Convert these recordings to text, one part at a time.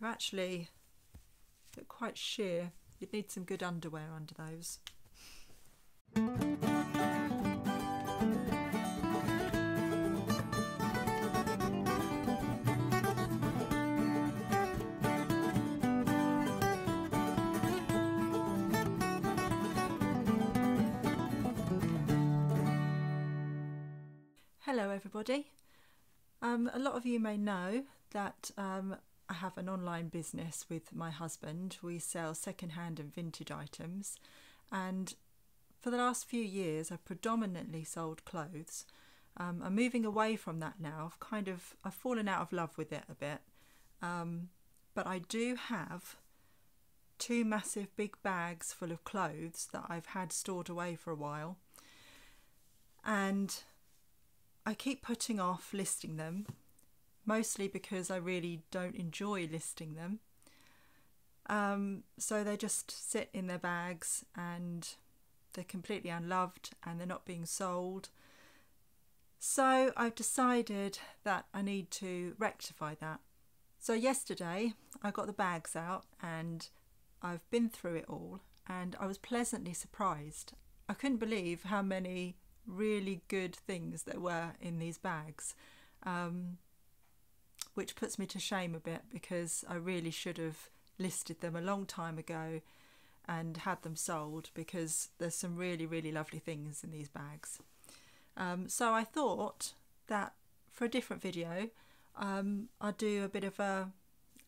They're actually they're quite sheer. You'd need some good underwear under those. Hello, everybody. Um, a lot of you may know that um, I have an online business with my husband. We sell second-hand and vintage items, and for the last few years, I've predominantly sold clothes. Um, I'm moving away from that now. I've kind of I've fallen out of love with it a bit, um, but I do have two massive big bags full of clothes that I've had stored away for a while, and I keep putting off listing them, mostly because I really don't enjoy listing them. Um, so they just sit in their bags and they're completely unloved and they're not being sold. So I've decided that I need to rectify that. So yesterday I got the bags out and I've been through it all and I was pleasantly surprised. I couldn't believe how many really good things there were in these bags, um, which puts me to shame a bit because I really should have listed them a long time ago and had them sold because there's some really, really lovely things in these bags. Um, so I thought that for a different video, um, I'd do a bit of a,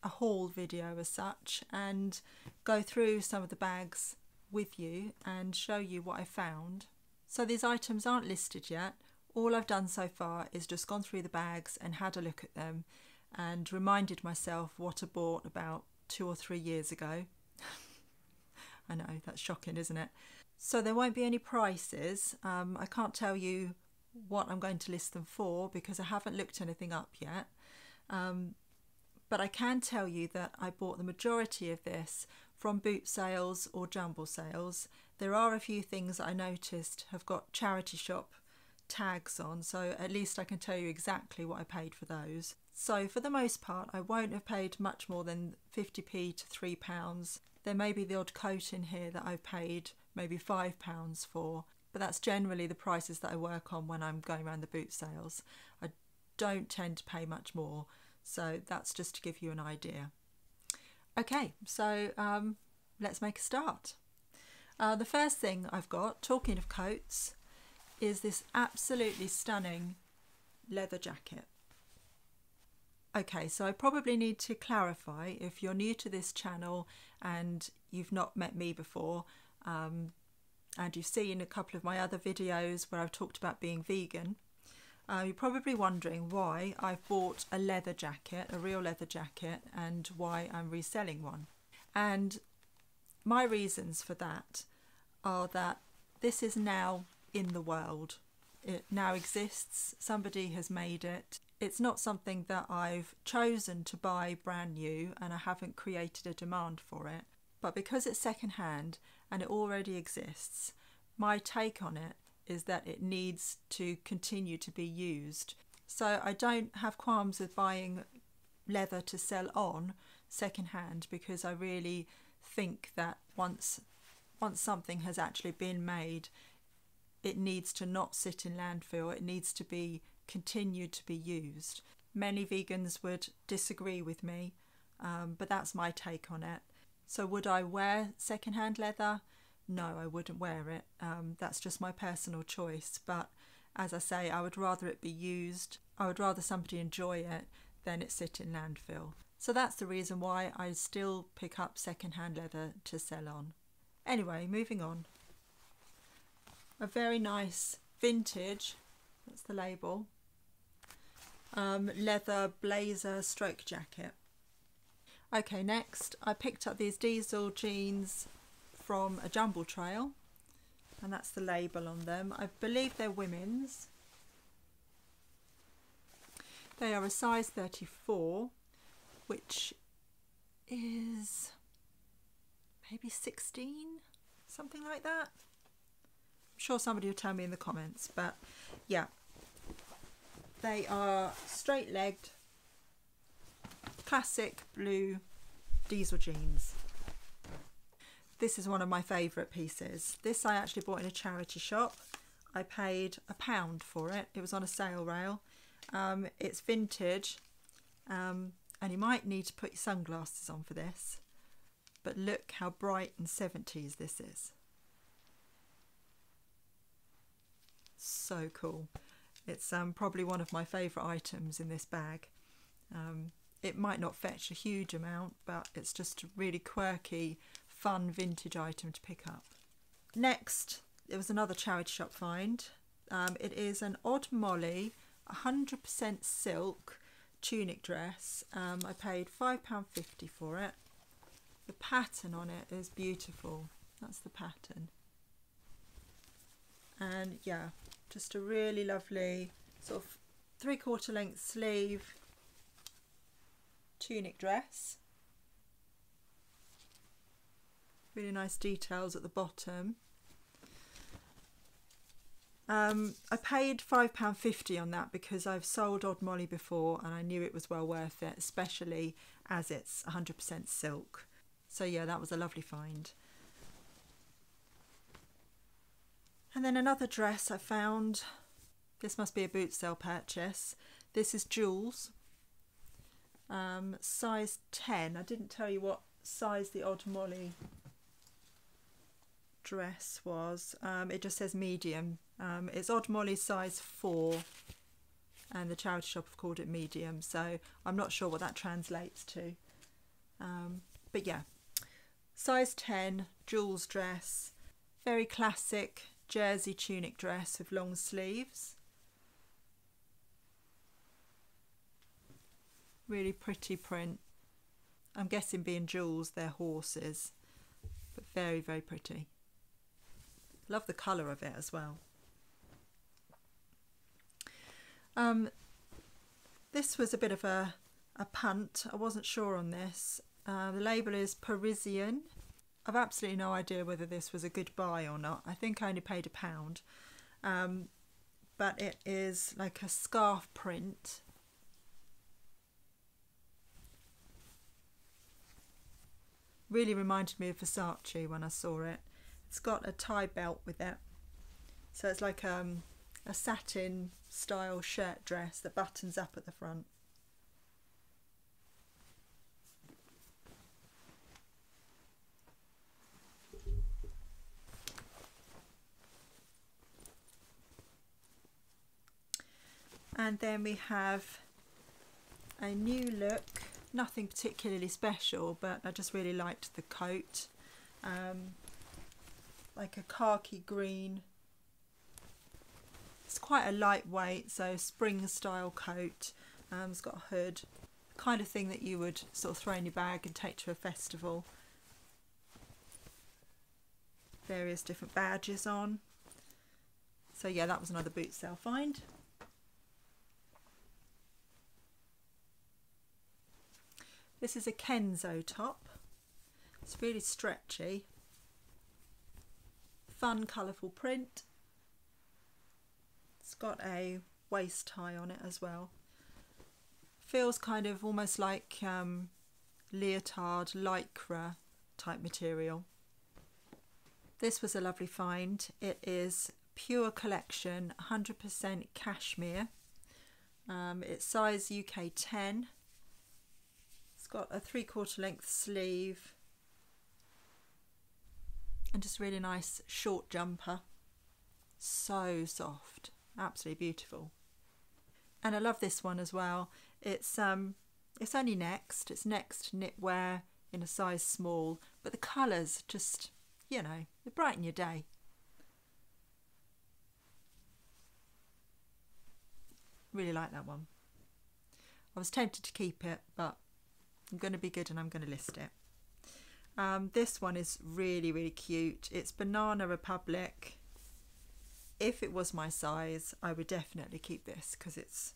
a haul video as such and go through some of the bags with you and show you what I found so these items aren't listed yet. All I've done so far is just gone through the bags and had a look at them and reminded myself what I bought about two or three years ago. I know, that's shocking, isn't it? So there won't be any prices. Um, I can't tell you what I'm going to list them for because I haven't looked anything up yet. Um, but I can tell you that I bought the majority of this from boot sales or jumble sales. There are a few things I noticed have got charity shop tags on, so at least I can tell you exactly what I paid for those. So for the most part, I won't have paid much more than 50p to £3. There may be the odd coat in here that I've paid maybe £5 for, but that's generally the prices that I work on when I'm going around the boot sales. I don't tend to pay much more, so that's just to give you an idea. Okay, so um, let's make a start. Uh, the first thing I've got, talking of coats, is this absolutely stunning leather jacket. Okay, so I probably need to clarify if you're new to this channel and you've not met me before, um, and you've seen a couple of my other videos where I've talked about being vegan, uh, you're probably wondering why I've bought a leather jacket, a real leather jacket, and why I'm reselling one. And my reasons for that are that this is now in the world. It now exists, somebody has made it. It's not something that I've chosen to buy brand new and I haven't created a demand for it. But because it's secondhand and it already exists, my take on it is that it needs to continue to be used. So I don't have qualms with buying leather to sell on secondhand because I really think that once once something has actually been made it needs to not sit in landfill it needs to be continued to be used many vegans would disagree with me um, but that's my take on it so would I wear secondhand leather no, I wouldn't wear it. Um, that's just my personal choice. But as I say, I would rather it be used. I would rather somebody enjoy it than it sit in landfill. So that's the reason why I still pick up second-hand leather to sell on. Anyway, moving on. A very nice vintage, that's the label, um, leather blazer stroke jacket. Okay, next I picked up these diesel jeans from a jumble trail and that's the label on them. I believe they're women's. They are a size 34 which is maybe 16 something like that. I'm sure somebody will tell me in the comments but yeah they are straight legged classic blue diesel jeans. This is one of my favourite pieces. This I actually bought in a charity shop. I paid a pound for it. It was on a sale rail. Um, it's vintage um, and you might need to put your sunglasses on for this. But look how bright and 70s this is. So cool. It's um, probably one of my favourite items in this bag. Um, it might not fetch a huge amount, but it's just a really quirky, fun vintage item to pick up. Next, it was another charity shop find. Um, it is an Odd Molly 100% silk tunic dress. Um, I paid £5.50 for it. The pattern on it is beautiful. That's the pattern. And yeah, just a really lovely sort of three quarter length sleeve tunic dress. Really nice details at the bottom. Um, I paid £5.50 on that because I've sold Odd Molly before and I knew it was well worth it, especially as it's 100% silk. So yeah, that was a lovely find. And then another dress I found. This must be a boot sale purchase. This is Joules. Um, size 10. I didn't tell you what size the Odd Molly dress was. Um, it just says medium. Um, it's Odd Molly size 4 and the charity shop have called it medium so I'm not sure what that translates to. Um, but yeah, size 10, Joules dress, very classic jersey tunic dress with long sleeves. Really pretty print. I'm guessing being Joules, they're horses, but very, very pretty. Love the colour of it as well. Um, this was a bit of a, a punt. I wasn't sure on this. Uh, the label is Parisian. I've absolutely no idea whether this was a good buy or not. I think I only paid a pound. Um, but it is like a scarf print. Really reminded me of Versace when I saw it. It's got a tie belt with it. So it's like um, a satin style shirt dress that buttons up at the front. And then we have a new look, nothing particularly special, but I just really liked the coat. Um, like a khaki green it's quite a lightweight, so spring style coat. Um, it's got a hood, kind of thing that you would sort of throw in your bag and take to a festival. Various different badges on. So yeah, that was another boot sale find. This is a Kenzo top. It's really stretchy. Fun, colourful print. It's got a waist tie on it as well. Feels kind of almost like um, leotard, lycra type material. This was a lovely find. It is Pure Collection 100% cashmere. Um, it's size UK 10. Got a three quarter length sleeve and just really nice short jumper. So soft absolutely beautiful. And I love this one as well. It's um, it's only next. It's next knitwear in a size small, but the colours just, you know, they brighten your day. Really like that one. I was tempted to keep it, but I'm going to be good and I'm going to list it. Um, this one is really, really cute. It's Banana Republic if it was my size, I would definitely keep this because it's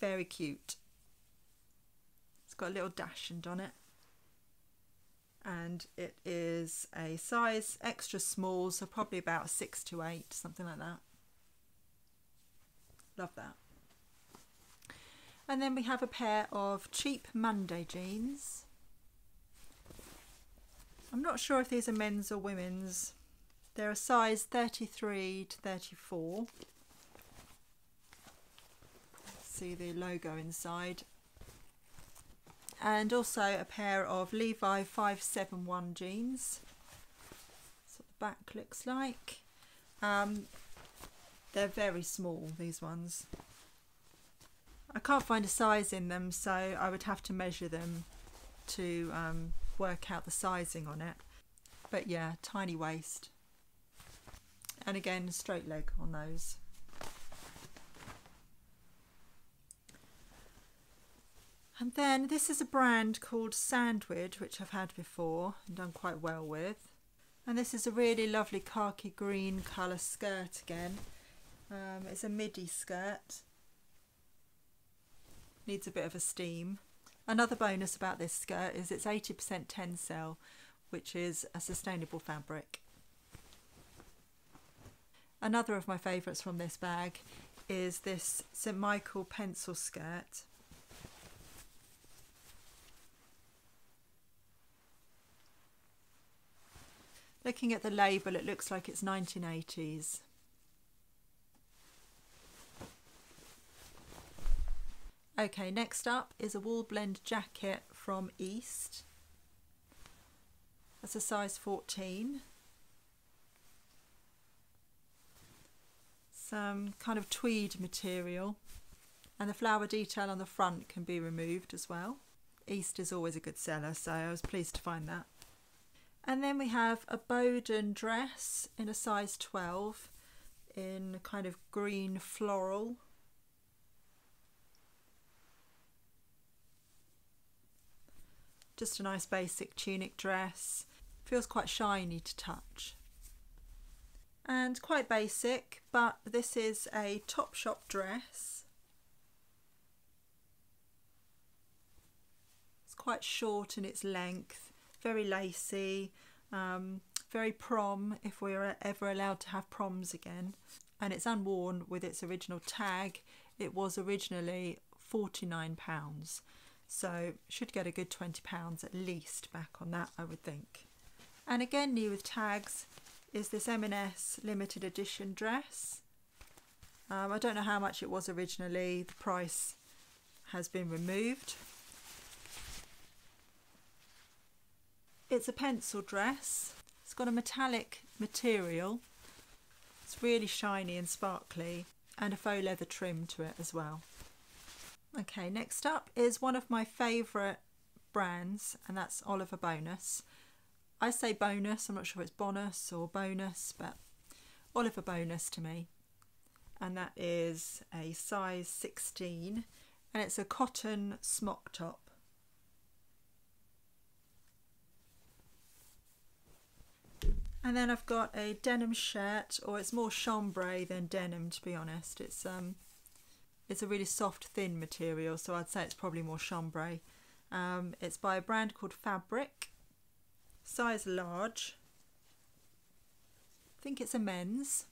very cute. It's got a little dachshund on it. And it is a size extra small, so probably about six to eight, something like that. Love that. And then we have a pair of cheap Monday jeans. I'm not sure if these are men's or women's. They're a size 33 to 34. See the logo inside. And also a pair of Levi 571 jeans. That's what the back looks like. Um, they're very small, these ones. Can't find a size in them, so I would have to measure them to um, work out the sizing on it. But yeah, tiny waist. And again, straight leg on those. And then this is a brand called Sandwich, which I've had before and done quite well with. And this is a really lovely khaki green colour skirt again. Um, it's a midi skirt. Needs a bit of a steam. Another bonus about this skirt is it's 80% tencel, which is a sustainable fabric. Another of my favourites from this bag is this St Michael pencil skirt. Looking at the label, it looks like it's 1980s. Okay, next up is a wool blend jacket from East. That's a size 14. Some kind of tweed material and the flower detail on the front can be removed as well. East is always a good seller so I was pleased to find that. And then we have a Boden dress in a size 12 in kind of green floral Just a nice basic tunic dress. Feels quite shiny to touch. And quite basic, but this is a Topshop dress. It's quite short in its length, very lacy, um, very prom if we're ever allowed to have proms again. And it's unworn with its original tag. It was originally £49 so should get a good £20 at least back on that I would think. And again new with tags is this M&S limited edition dress. Um, I don't know how much it was originally, the price has been removed. It's a pencil dress, it's got a metallic material, it's really shiny and sparkly and a faux leather trim to it as well. Okay, next up is one of my favourite brands, and that's Oliver Bonus. I say bonus, I'm not sure if it's bonus or bonus, but Oliver Bonus to me. And that is a size 16, and it's a cotton smock top. And then I've got a denim shirt, or it's more chambray than denim to be honest. It's um it's a really soft, thin material, so I'd say it's probably more chambray. Um, it's by a brand called Fabric, size large. I think it's a men's.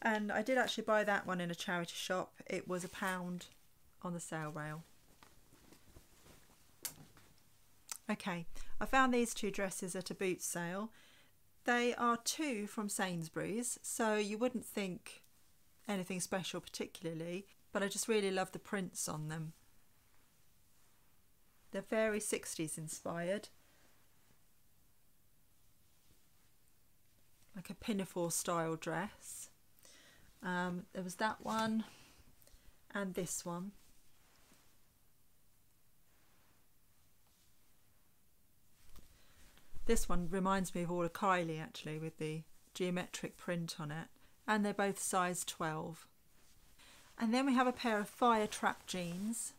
And I did actually buy that one in a charity shop. It was a pound on the sale rail. Okay, I found these two dresses at a boot sale they are two from Sainsbury's, so you wouldn't think anything special particularly, but I just really love the prints on them. They're very 60s inspired. Like a pinafore style dress. Um, there was that one and this one. This one reminds me of Orla Kiely actually with the geometric print on it and they're both size 12. And then we have a pair of Firetrap jeans.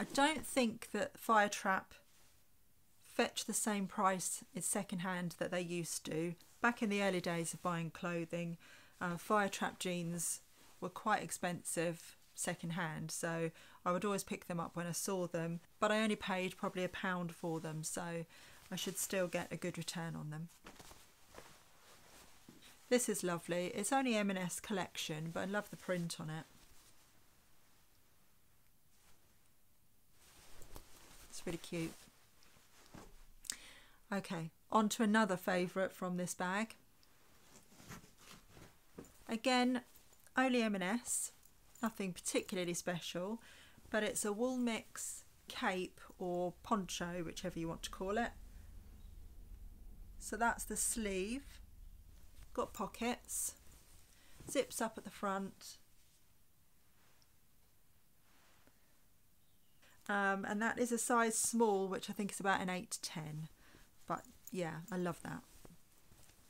I don't think that Firetrap fetch the same price in second hand that they used to. Back in the early days of buying clothing, uh, Firetrap jeans were quite expensive second hand so I would always pick them up when I saw them but I only paid probably a pound for them so I should still get a good return on them. This is lovely. It's only M&S collection, but I love the print on it. It's really cute. Okay, on to another favourite from this bag. Again, only M&S, nothing particularly special, but it's a wool mix cape or poncho, whichever you want to call it. So that's the sleeve, got pockets, zips up at the front. Um, and that is a size small, which I think is about an 8 to 10. But yeah, I love that.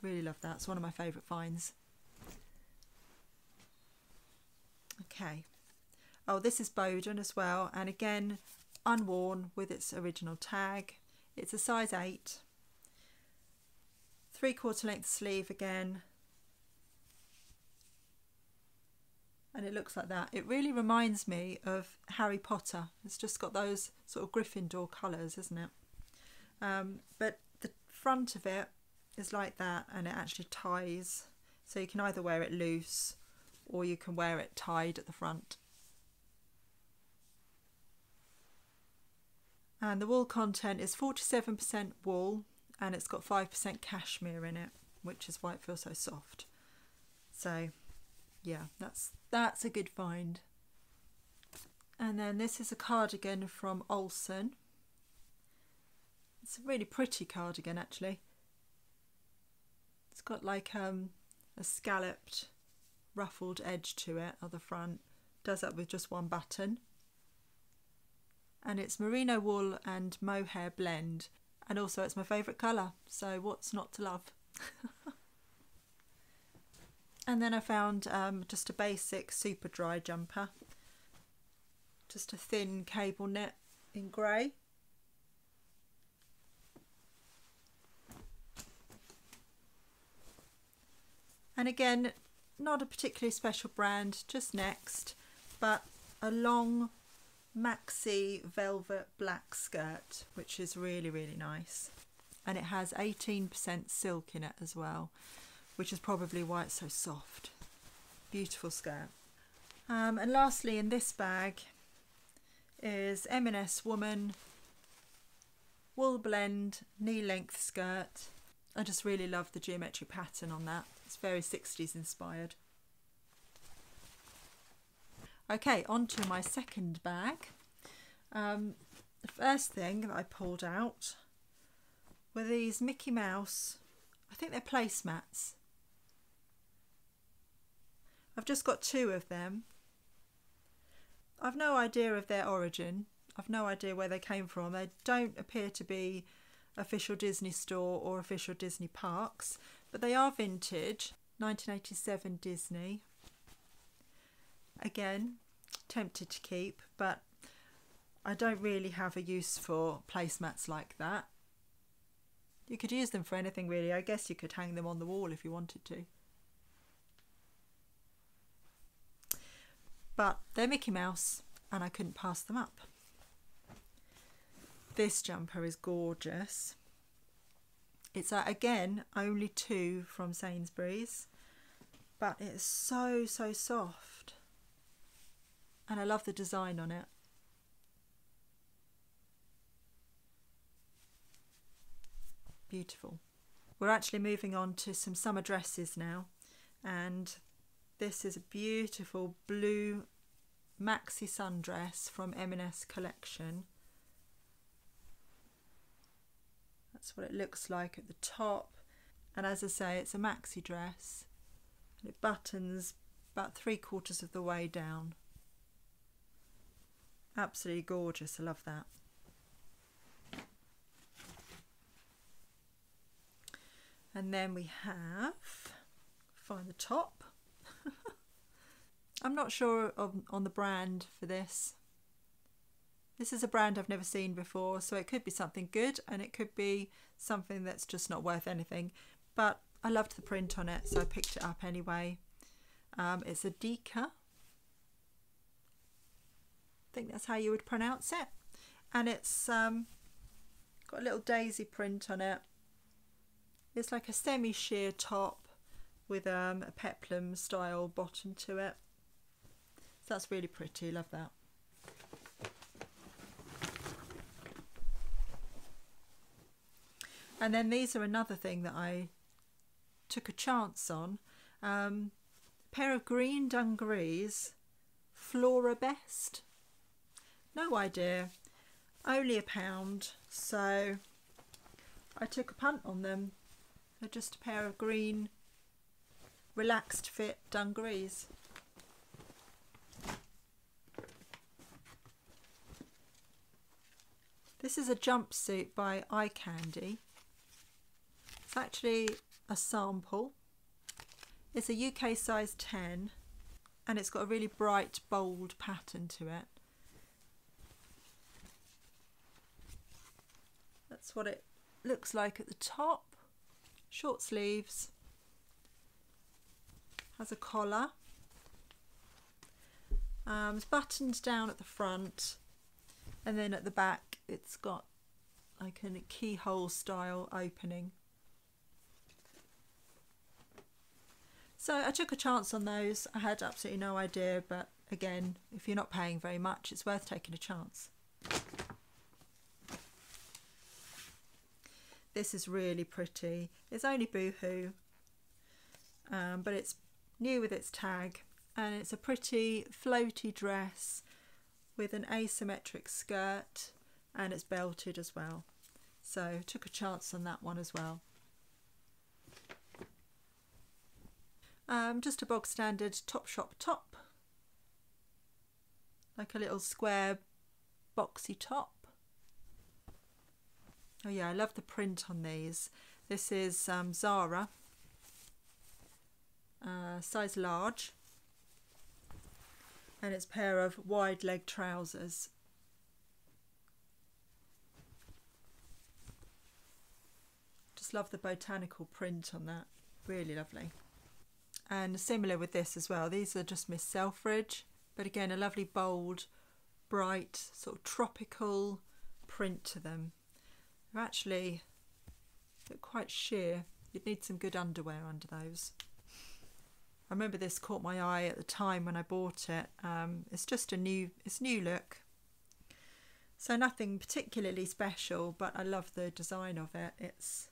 Really love that. It's one of my favourite finds. Okay. Oh, this is Boden as well. And again, unworn with its original tag. It's a size 8. Three quarter length sleeve again. And it looks like that. It really reminds me of Harry Potter. It's just got those sort of Gryffindor colours, isn't it? Um, but the front of it is like that and it actually ties. So you can either wear it loose or you can wear it tied at the front. And the wool content is 47% wool and it's got 5% cashmere in it, which is why it feels so soft. So yeah, that's that's a good find. And then this is a cardigan from Olsen. It's a really pretty cardigan actually. It's got like um, a scalloped ruffled edge to it at the front. Does that with just one button. And it's merino wool and mohair blend. And also it's my favourite colour, so what's not to love? and then I found um, just a basic Superdry jumper. Just a thin cable knit in grey. And again, not a particularly special brand, just Next, but a long maxi velvet black skirt, which is really, really nice. And it has 18% silk in it as well, which is probably why it's so soft. Beautiful skirt. Um, and lastly, in this bag is M&S Woman wool blend knee length skirt. I just really love the geometric pattern on that. It's very 60s inspired. Okay, on to my second bag. Um, the first thing that I pulled out were these Mickey Mouse, I think they're placemats. I've just got two of them. I've no idea of their origin. I've no idea where they came from. They don't appear to be official Disney store or official Disney parks, but they are vintage, 1987 Disney. Again, tempted to keep, but I don't really have a use for placemats like that. You could use them for anything really. I guess you could hang them on the wall if you wanted to. But they're Mickey Mouse and I couldn't pass them up. This jumper is gorgeous. It's uh, again only two from Sainsbury's, but it's so so soft, and I love the design on it. Beautiful. We're actually moving on to some summer dresses now, and this is a beautiful blue maxi sundress from M&S collection That's what it looks like at the top. And as I say, it's a maxi dress. And it buttons about three quarters of the way down. Absolutely gorgeous. I love that. And then we have, find the top. I'm not sure on, on the brand for this. This is a brand I've never seen before, so it could be something good and it could be something that's just not worth anything. But I loved the print on it, so I picked it up anyway. Um, it's a Dika. Think that's how you would pronounce it. And it's um, got a little daisy print on it. It's like a semi-sheer top with um, a peplum style bottom to it. So that's really pretty, love that. And then these are another thing that I took a chance on. Um, pair of green dungarees, Flora Best. No idea. Only a pound, so I took a punt on them. They're just a pair of green, relaxed fit dungarees. This is a jumpsuit by Eye Candy. It's actually a sample. It's a UK size 10 and it's got a really bright, bold pattern to it. That's what it looks like at the top. Short sleeves. Has a collar. Um, it's buttoned down at the front and then at the back it's got like a keyhole style opening. So I took a chance on those. I had absolutely no idea, but again, if you're not paying very much, it's worth taking a chance. This is really pretty. It's only Boohoo, um, but it's new with its tag and it's a pretty floaty dress with an asymmetric skirt and it's belted as well. So took a chance on that one as well. Um, just a bog standard Topshop top, like a little square boxy top. Oh yeah, I love the print on these. This is um, Zara, uh, size large, and it's pair of wide leg trousers. Just love the botanical print on that, really lovely. And similar with this as well, these are just Miss Selfridge, but again a lovely bold, bright, sort of tropical print to them. They're actually they're quite sheer. You'd need some good underwear under those. I remember this caught my eye at the time when I bought it. Um, it's just a new, it's new look. So nothing particularly special, but I love the design of it. It's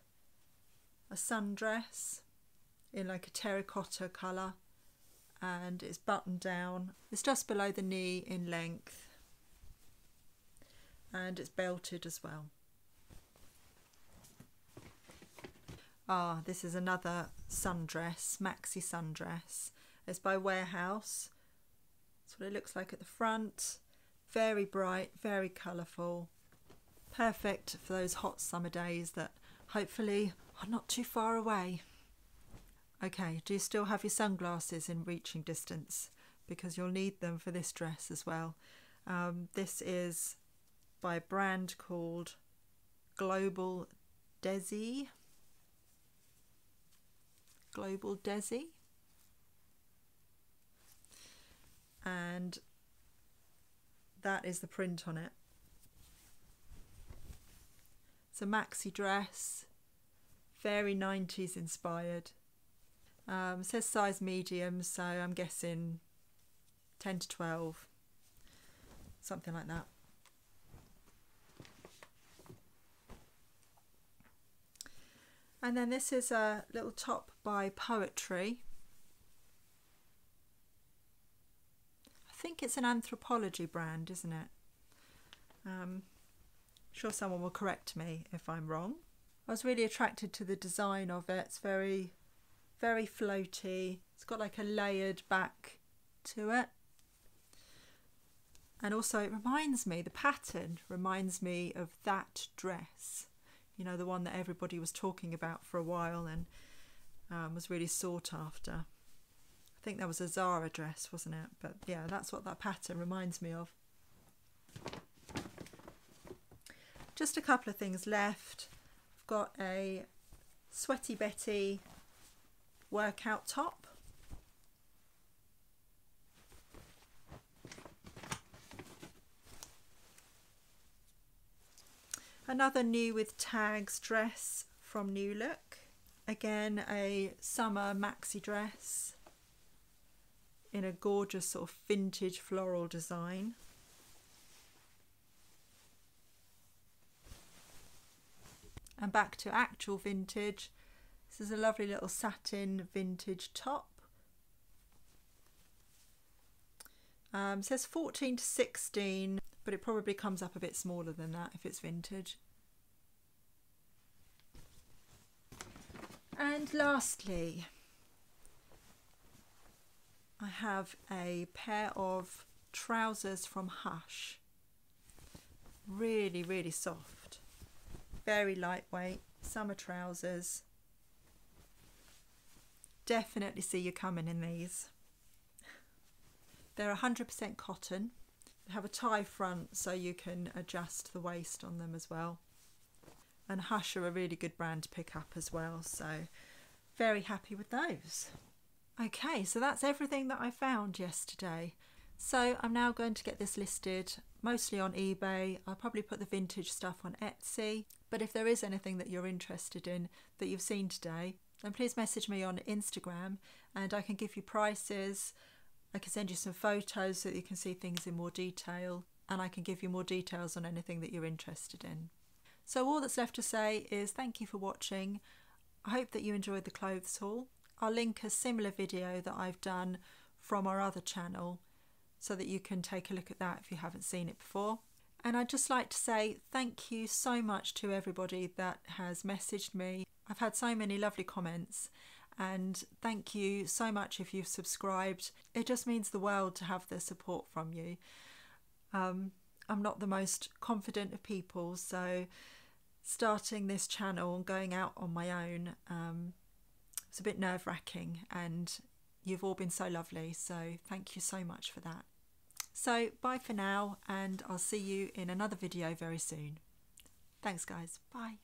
a sundress in like a terracotta colour and it's buttoned down. It's just below the knee in length and it's belted as well. Ah, this is another sundress, maxi sundress. It's by Warehouse. That's what it looks like at the front. Very bright, very colourful. Perfect for those hot summer days that hopefully are not too far away. Okay, do you still have your sunglasses in reaching distance? Because you'll need them for this dress as well. Um, this is by a brand called Global Desi. Global Desi. And that is the print on it. It's a maxi dress, very 90s inspired. Um, says size medium, so I'm guessing 10 to 12, something like that. And then this is a little top by Poetry. I think it's an Anthropologie brand, isn't it? Um, sure someone will correct me if I'm wrong. I was really attracted to the design of it. It's very, very floaty. It's got like a layered back to it. And also it reminds me, the pattern reminds me of that dress you know, the one that everybody was talking about for a while and um, was really sought after. I think that was a Zara dress, wasn't it? But yeah, that's what that pattern reminds me of. Just a couple of things left. I've got a Sweaty Betty workout top Another new with tags dress from New Look. Again, a summer maxi dress in a gorgeous sort of vintage floral design. And back to actual vintage. This is a lovely little satin vintage top. Um, says 14 to 16, but it probably comes up a bit smaller than that if it's vintage. And lastly, I have a pair of trousers from Hush. Really, really soft. Very lightweight. Summer trousers. Definitely see you coming in these. They're 100% cotton. Have a tie front so you can adjust the waist on them as well. And Hush are a really good brand to pick up as well. So very happy with those. Okay, so that's everything that I found yesterday. So I'm now going to get this listed mostly on eBay. I'll probably put the vintage stuff on Etsy. But if there is anything that you're interested in that you've seen today, then please message me on Instagram and I can give you prices. I can send you some photos so that you can see things in more detail and I can give you more details on anything that you're interested in. So all that's left to say is thank you for watching. I hope that you enjoyed the clothes haul. I'll link a similar video that I've done from our other channel so that you can take a look at that if you haven't seen it before. And I'd just like to say thank you so much to everybody that has messaged me. I've had so many lovely comments and thank you so much if you've subscribed. It just means the world to have the support from you. Um, I'm not the most confident of people, so starting this channel and going out on my own um, it's a bit nerve wracking, and you've all been so lovely. So, thank you so much for that. So, bye for now, and I'll see you in another video very soon. Thanks, guys. Bye.